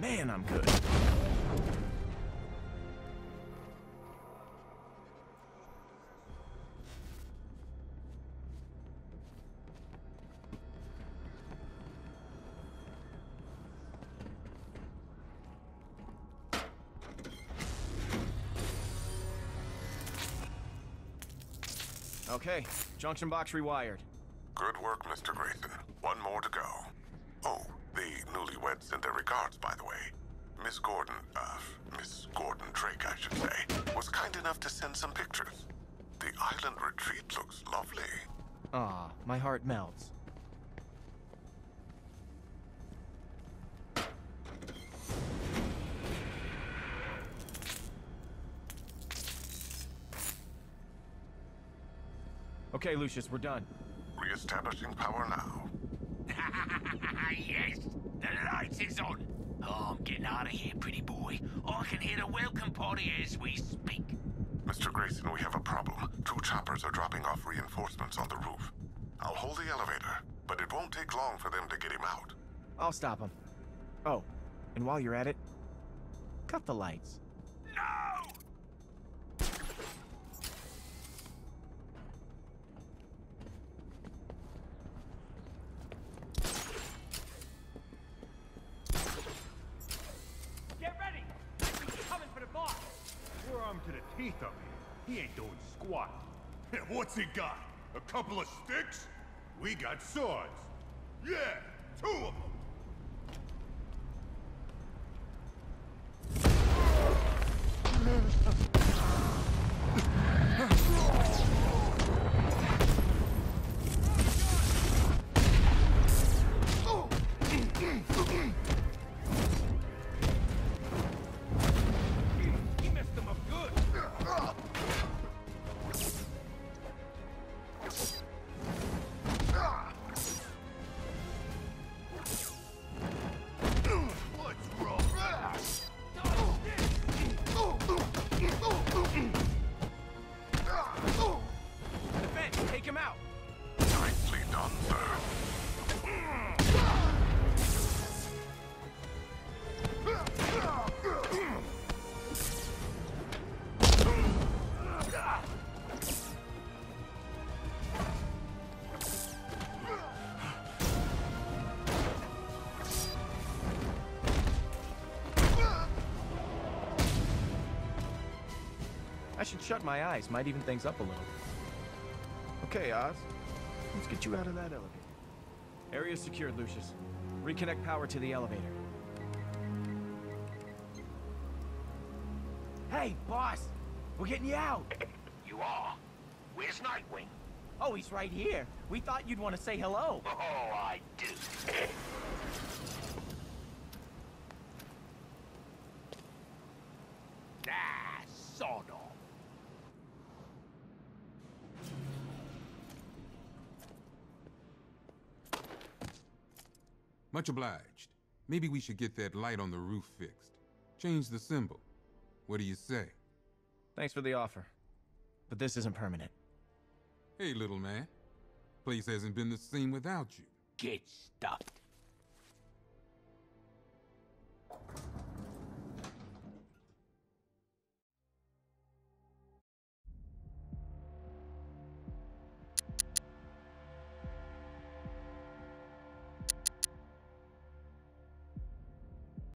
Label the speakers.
Speaker 1: Man, I'm good. Okay, junction box rewired.
Speaker 2: Good work, Mr. Grayson. One more to go. Oh, the newlyweds sent their regards, by the way. Miss Gordon, uh, Miss Gordon Drake, I should say, was kind enough to send some pictures. The island retreat looks lovely.
Speaker 1: Ah, my heart melts. Okay, Lucius, we're done.
Speaker 2: Re-establishing power now.
Speaker 3: yes, the lights is on. Oh, I'm getting out of here, pretty boy. I can hear the welcome party as we speak.
Speaker 2: Mr. Grayson, we have a problem. Two choppers are dropping off reinforcements on the roof. I'll hold the elevator, but it won't take long for them to get him out.
Speaker 1: I'll stop him. Oh, and while you're at it, cut the lights.
Speaker 3: No!
Speaker 4: Up here. He ain't doing squat. What's he got? A couple of sticks? We got swords. Yeah, two of them.
Speaker 1: I should shut my eyes, might even things up a little. Okay, Oz. Let's get you out of that elevator. Area secured, Lucius. Reconnect power to the elevator. Hey, boss! We're getting you out!
Speaker 3: You are? Where's Nightwing?
Speaker 1: Oh, he's right here. We thought you'd want to say hello.
Speaker 3: Oh, I do. Ah, sod off.
Speaker 5: Much obliged. Maybe we should get that light on the roof fixed. Change the symbol. What do you say?
Speaker 1: Thanks for the offer. But this isn't permanent.
Speaker 5: Hey, little man. Place hasn't been the same without you.
Speaker 3: Get stuffed.